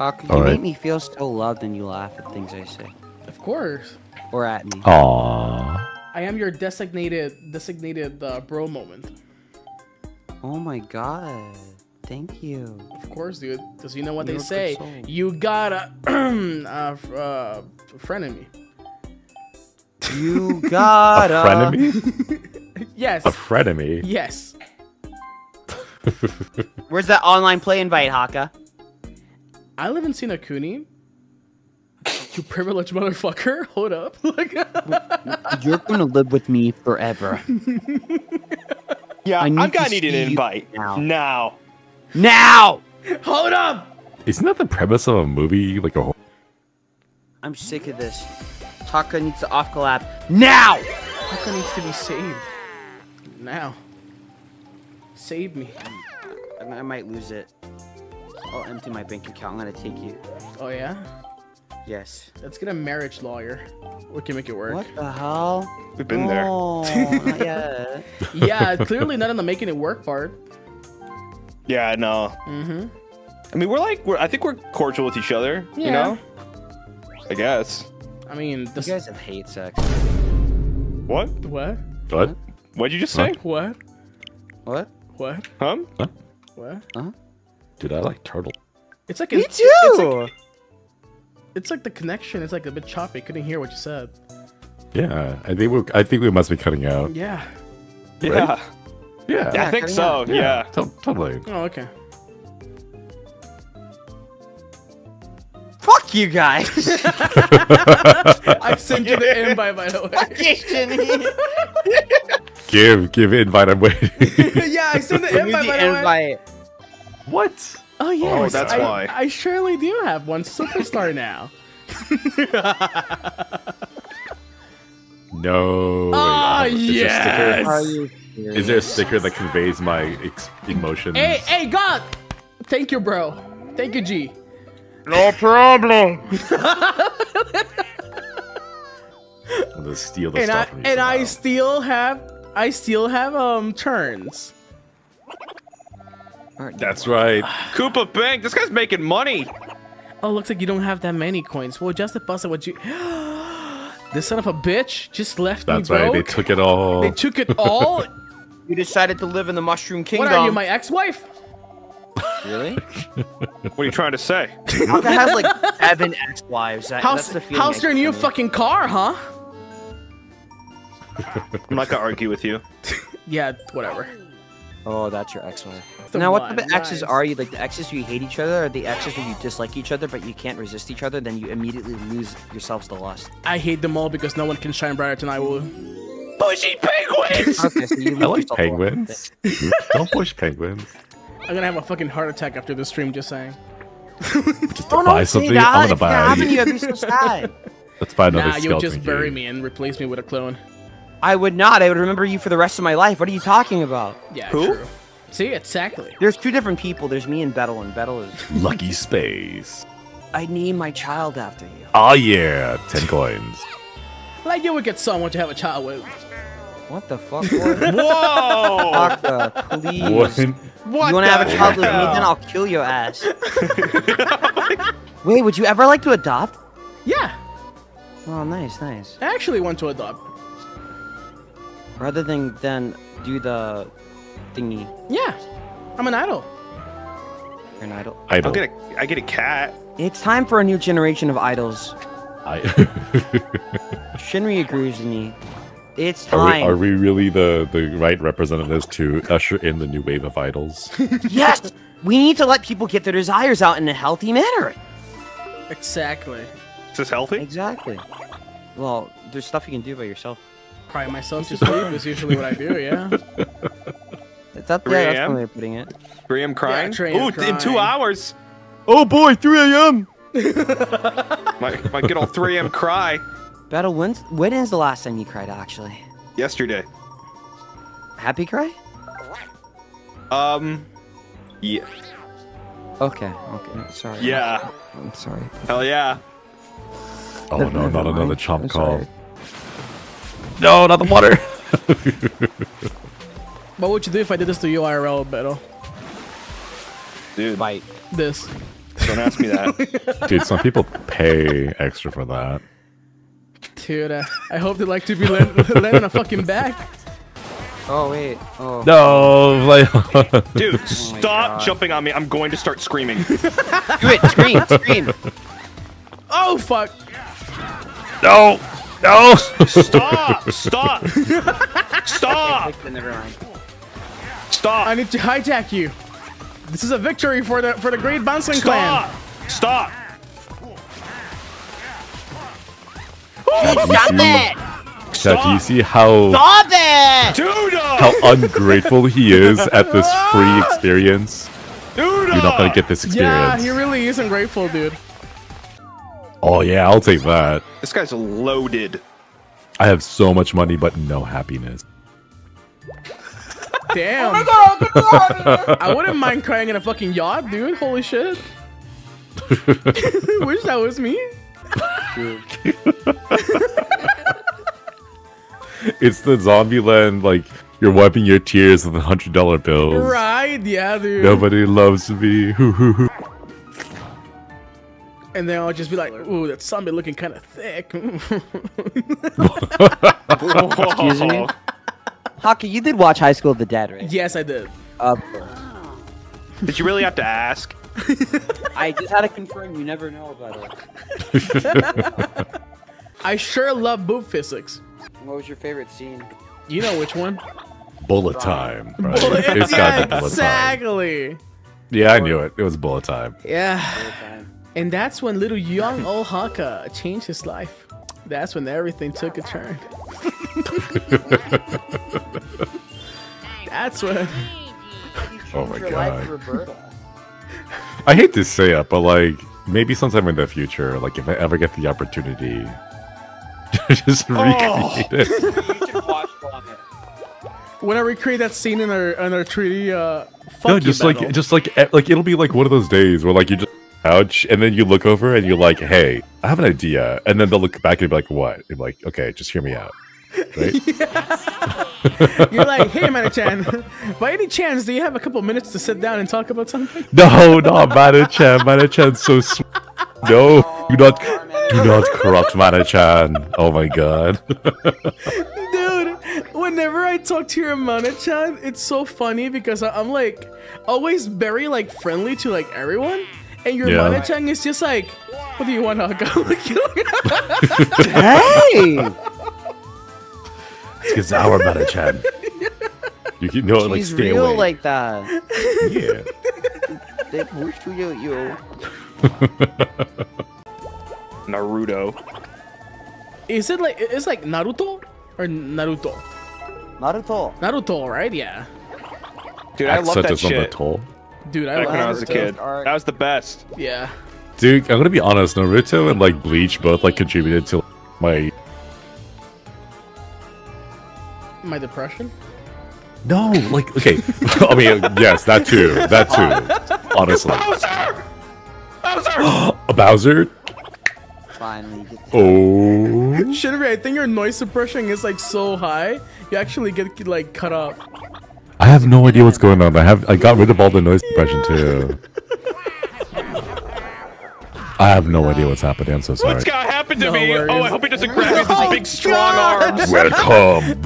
Talk, you All right. make me feel so loved and you laugh at things I say. Of course. Or at me. Aww. I am your designated designated uh, bro moment. Oh my god. Thank you. Of course, dude. Because you know what You're they say. soul. You got a uh, f- uh, friend in me. You got A frenemy? Yes. A frenemy? yes. Where's that online play invite, Hakka? I live in Sinakuni. You privileged motherfucker. Hold up. Like, You're gonna live with me forever. Yeah, I need I'm to gonna need an invite now. now. now! hold up. Isn't that the premise of a movie? Like a. hor- I'm sick of this. Taka needs to off collab now! Taka needs to be saved. Now. Save me. I, I might lose it. I'll empty my bank account. I'm gonna take you. Oh yeah. Yes. Let's get a marriage lawyer. We can make it work. What the hell? We've been there. Oh, not yet. Yeah, clearly not in the making it work part. Yeah, no. Mm-hmm. I mean, we're like, we're. I think we're cordial with each other. You Yeah. know. I guess. I mean, You guys have hate sex. What? What? What? What'd you just say? What? What? What? Huh? What? Dude, I like turtle. It's like Me too! It's like, it's like the connection. It's like a bit choppy. Couldn't hear what you said. Yeah, I think we. I think we must be cutting out. Yeah. Yeah. Yeah. Yeah, I think so. out. Yeah. to- totally. Oh, okay. Fuck you guys! I sent you the invite, by the way. Give, give invite. I'm waiting. yeah, I sent the invite, by the the way. Invite. what? Oh yes, that's I, why. I surely do have one superstar now. No. Ah, wait, is there a yes. sticker- Is there a sticker that conveys my ex- emotions? Hey, hey, God! Thank you, bro. Thank you, G. No problem. I'm gonna steal the And I stuff from you and I somehow. still have I still have um turns. That's right. Koopa Bank. This guy's making money. Oh, looks like you don't have that many coins. Well, just the bust of what you. this son of a bitch just left That's me right. broke. They took it all. They took it all. You decided to live in the Mushroom Kingdom. what are you, my ex-wife? Really? What are you trying to say? Hakka has like seven ex-wives. That, How's that's the feeling how's I your new fucking car, huh? I'm not gonna argue with you. Yeah, whatever. Oh, that's your ex-wife. The now, what one, type of exes nice. are you? Like the exes where you hate each other, or the exes where you dislike each other but you can't resist each other? Then you immediately lose yourselves to lust. I hate them all because no one can shine brighter than I will. Bushy penguins. Okay, so you I like lose yourself to lust. penguins. Don't push penguins. I'm gonna have a fucking heart attack after this stream. Just saying. Just to oh, Don't buy say something. that. I'm gonna If that buy. happened you, I'd be so sad. Let's buy another Nah, you'll skeleton just bury key. me and replace me with a clone. I would not. I would remember you for the rest of my life. What are you talking about? Yeah, Who? true. See, exactly. There's two different people. There's me and Bettel, and Bettel is. Lucky space. I name my child after you. Oh yeah, ten coins. Like you would get someone to have a child with. What the fuck, boy? Whoa. Hakka, uh, please. What? What you want to have a child with me? Then I'll kill your ass. Wait, would you ever like to adopt? Yeah, Oh, nice, nice. I actually want to adopt. Rather than than do the thingy, Yeah, I'm an idol. you're an idol. I'll Idol. get a. I get a cat. It's time for a new generation of idols. I- Shinri agrees with me. It's are, we, time. are we really the, the right representatives to usher in the new wave of idols? yes, we need to let people get their desires out in a healthy manner. Exactly. Is this healthy? Exactly. Well, there's stuff you can do by yourself. Cry myself to sleep is usually what I do. Yeah. That, that, 3 yeah, that's a.m.? one way of putting it. 3 a.m. crying. 3 a.m. Ooh, in two hours. Oh boy, 3 a.m. My, my good old 3 a.m. cry Bettel, when's, when is the last time you cried, actually? yesterday. Happy cry? Um, yeah, Okay, okay, sorry. yeah, I'm sorry. hell yeah. Oh no, never not another chomp I'm call. sorry. No, not the water. What would you do if I did this to you IRL Bettel? Dude, Bite. This. Don't ask me that. Dude, some people pay extra for that. Dude, uh, I hope they like to be land- landing a fucking back. Oh wait. Oh. No, like Dude, stop God. jumping on me. I'm going to start screaming. Do it. Scream. Scream. Oh fuck! no, no. Stop! Stop! Stop! Never mind. Stop! I need to hijack you. This is a victory for the for the Great Bouncing Clan. Stop! Stop! Oh, Stop it! Chat, do you see how Stop it! How ungrateful he is at this free experience? Dude! You're not gonna get this experience. Yeah, experience. he really is ungrateful, dude. oh yeah, I'll take that. This guy's loaded. I have so much money, but no happiness. Damn. I wouldn't mind crying in a fucking yacht, dude. Holy shit. Wish that was me. It's the zombie land, like you're wiping your tears with hundred dollar bills. Right? Yeah, dude. Nobody loves me. And then I'll just be like, ooh, that zombie looking kind of thick. Excuse me? Hockey, you did watch High School of the Dead, right? yes, I did. Uh, Did you really have to ask? I just had to confirm. You never know about it. I sure love boob physics. What was your favorite scene? You know which one? Bullet time. Right? it's gotta yeah, be bullet time. exactly. Yeah, I knew it. It was bullet time. Yeah. All the time. And that's when little young old Hakka changed his life. That's when everything took a turn. that's what. Oh my god. I hate to say it, but like maybe sometime in the future, like if I ever get the opportunity, to just recreate it. You should watch When I recreate that scene in our in our 3D uh fuck No, just Bettel. like just like like it'll be like one of those days where like you just couch and then you look over and you're like, hey, I have an idea, and then they'll look back and be like, what? And like, okay, just hear me out. Right? You're like, hey Mana-chan, by any chance do you have a couple minutes to sit down and talk about something? no, not Mana-chan. Mana-chan's so sweet. No, do not, do not corrupt Mana-chan. Oh my god. Dude, whenever I talk to your Mana-chan, it's so funny because I- I'm like always very like friendly to like everyone. And your Yeah. Mana-chan is just like, what do you want, Hakka? Hey! It's our Mana-chan. You can know, like, He's stay real away. like that. yeah. They push to you, you. Naruto. is it like it's like Naruto or Naruto? Naruto. Naruto, right? Yeah. Dude, I love Accent that is on shit. toll. Dude, I Back love when I was a Naruto. kid. Arc. That was the best. Yeah. Dude, I'm gonna be honest. Naruto and like Bleach both like contributed to my. My depression. No, like okay. I mean, yes, that too. That too. Honestly, Bowser! Bowser! a Bowser. Finally. Get Oh, Shinri, I think your noise suppression is like so high, you actually get like cut off. I have no idea what's going on. I have I got rid of all the noise suppression too. I have no idea what's happening. I'm so sorry. What's gonna happen to No me? worries. Oh, I hope he doesn't grab me with his oh big strong arms. Welcome.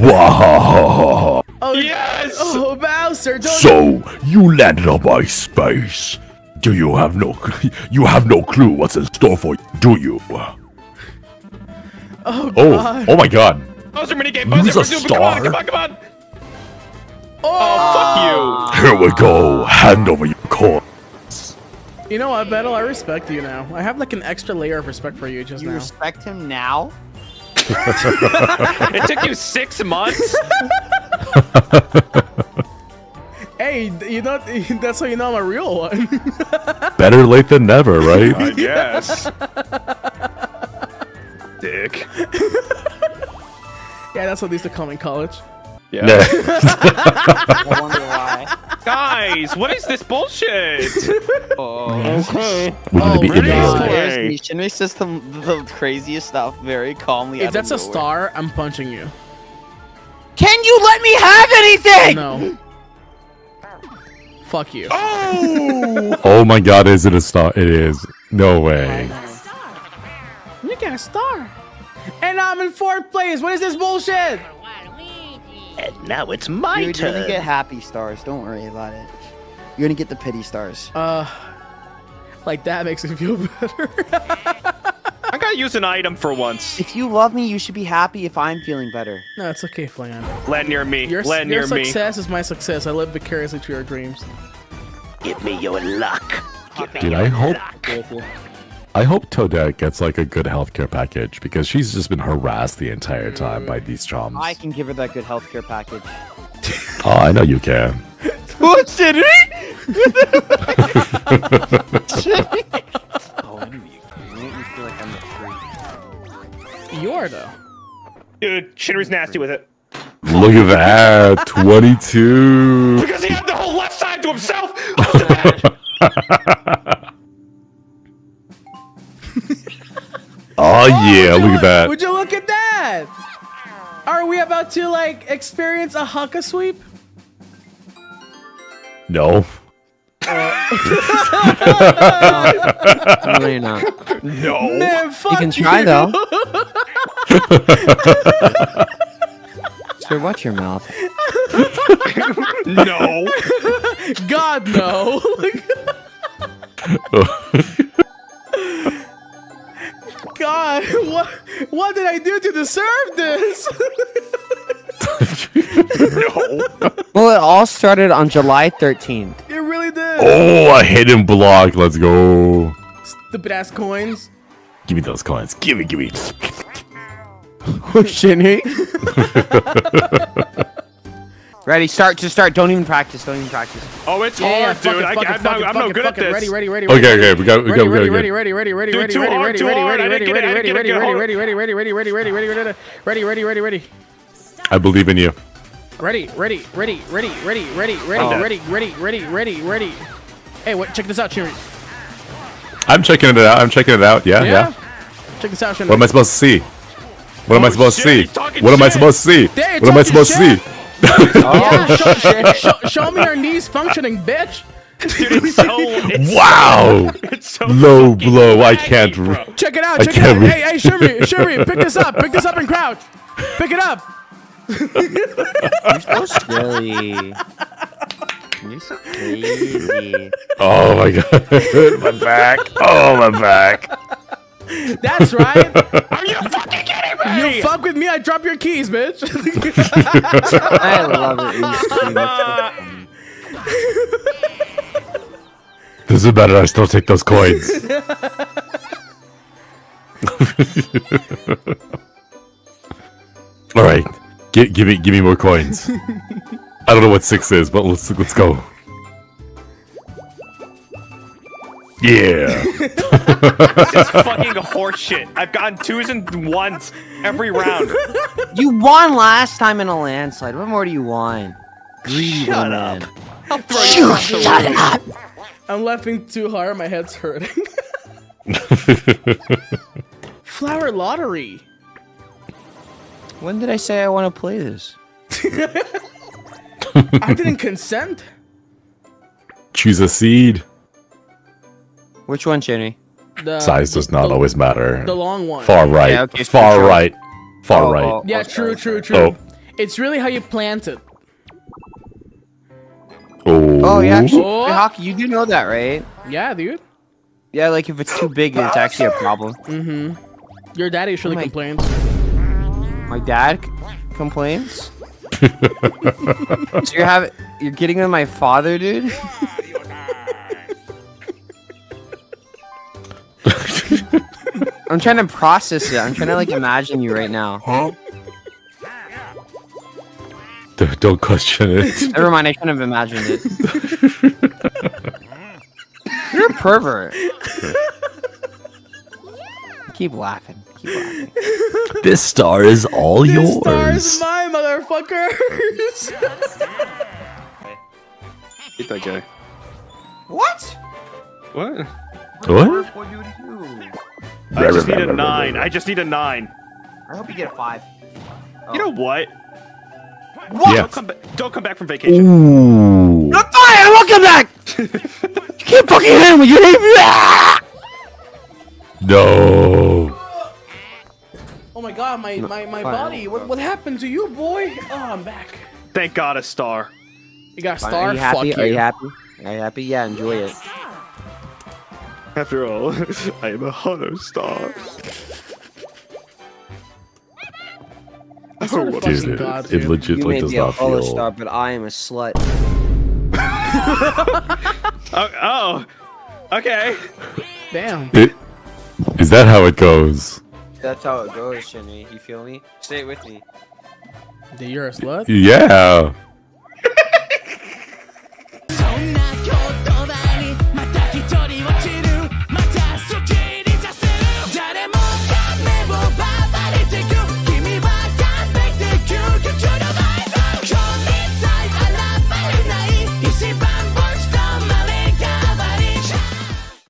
Oh Yes! Oh Bowser, don't So you landed on my space. Do you have no? You have no clue what's in store for you, do you? Oh Oh, oh god. oh my God. Bowser minigame, Use Bowser, a Bowser, come on, come on, come on! Oh, fuck you. Here we go. Hand over your coin. You know what, Bettel? I respect you now. I have like an extra layer of respect for you just You now. You respect him now? It took you six months? Hey, you know that's how you know I'm a real one. Better late than never, right? I guess. Dick. yeah, that's what they used to call me in college. Yeah. I wonder why. Guys, what is this bullshit? Oh. We're gonna Oh, be really? in Scares Okay. me. Shinri says the, the craziest stuff very calmly. If out that's a nowhere. star, I'm punching you. Can you let me have anything? No. fuck you. Oh! Oh my god, is it a star? It is. No way. You get a star. And I'm in fourth place. What is this bullshit? And now it's my Dude, you're turn. gonna get happy stars. Don't worry about it. You're gonna get the pity stars. Uh, like that makes me feel better. I gotta use an item for once. If you love me, you should be happy if I'm feeling better. no, it's okay, Flan. Land near me. Your, Land your near me. Your success is my success. I live vicariously to your dreams. Give me your luck. Give me Dude, your I hope luck. I hope Toadette gets like a good healthcare package because she's just been harassed the entire time by these chums. I can give her that good healthcare package. Oh, I know you can. What oh, shit? oh, I knew you. You feel like I'm a freak. You are though. Dude, Shinri's nasty with it. Look at that, twenty-two. Because he had the whole left side to himself! Oh yeah, Would look at that. Would you look at that? Are we about to like experience a Hakka sweep? No. No, you're not. no. Man, fuck You can try though. Sir, watch your mouth. No. God no. what what did I do to deserve this? No. Well, it all started on July 13th. it really did. Oh, a hidden block. Let's go. Stupid ass coins. Give me those coins. Give me, give me. Shinny. Ready, start to start. Don't even practice. Don't even practice. Oh, it's Yeah, hard, fuck dude. it, I, fuck it, I'm, fuck not, I'm fuck no good fuck at this. Ready, ready, ready, Okay, ready. okay, we got, we got, Ready, we got, ready, we ready, got. ready, ready, ready, Dude, ready, too ready, hard, ready, too ready, hard. I ready, didn't ready, get it, I ready, didn't ready, get it, ready, hold ready, ready, ready, ready, ready, ready, ready, ready, ready, ready, ready, ready. I believe in you. Ready, ready, ready, ready, ready, ready, I'm ready, dead. ready, ready, ready, ready, ready. Hey, what? Check this out, Shimmy. I'm checking it out. I'm checking it out. Yeah, yeah. Check this out, Shimmy. What am I supposed to see? What am I Oh, supposed shit, to he's see? talking What am I supposed to see? What am I supposed to see? Yeah, show, show, show me your knees functioning, bitch. Dude, it's so. It's Wow. So, it's so Low fucking blow. I can't. bro. Check it out. Check it out. read. Hey, hey, Shimmy, Shimmy, pick this up. Pick this up and crouch. Pick it up. You're so silly. You're so crazy. Oh my god. my back. Oh my back. That's right. Are you fucking kidding me? You fuck with me, I drop your keys, bitch. I love it. when you scream. It's so funny. Doesn't matter. I still take those coins. All right. Give, give me give me more coins. I don't know what six is, but let's let's go. Yeah. This is fucking horseshit. I've gotten twos and ones every round. You won last time in a landslide. What more do you want? Greedy Shut up. man. I'll throw you across the room. I'm laughing too hard, my head's hurting. Flower lottery. When did I say I want to play this? I didn't consent. Choose a seed. Which one, Jenny? The, Size does not the, always matter. The long one. Far right. Yeah, okay, Far sure. right. Far Oh, right. oh, Yeah, true, true, true. Oh. It's really how you plant it. Oh. Oh, yeah, actually, Oh. Wait, Hockey, you do know that, right? Yeah, dude. Yeah, like if it's too big, it's actually a problem. Mm-hmm. Your daddy surely Oh complains. My dad c- complains. so you're having, you're getting with my father, dude. I'm trying to process it. I'm trying to like imagine you right now. D- Don't question it. Never mind, I shouldn't have imagined it. You're a pervert. Keep laughing. Keep laughing. this star is all yours. This star is mine, motherfuckers. Hate that guy. What? What? What? What do you do? I just need a nine. I just need a nine. I hope you get a five. You know what? Yeah. Don't come back. Don't come back from vacation. Ooh. Not five! Hey, welcome back! you can't fucking hit me. You hate me. No. Oh my god, my my, my fine. body. What what happened to you, boy? Oh, I'm back. Thank God a star. You got a Fine, star. Are you happy? Fuck Are you. you happy? Are you happy? Yeah, enjoy it. After all, I am a holostar. I swear to Dude, fucking it, God, it dude. legit You like may does be a not hollow feel. star, but I am a slut. Oh, oh. okay. Damn. It, is that how it goes? That's how it goes, Shinny. You feel me? Stay with me. That you're a slut? Yeah.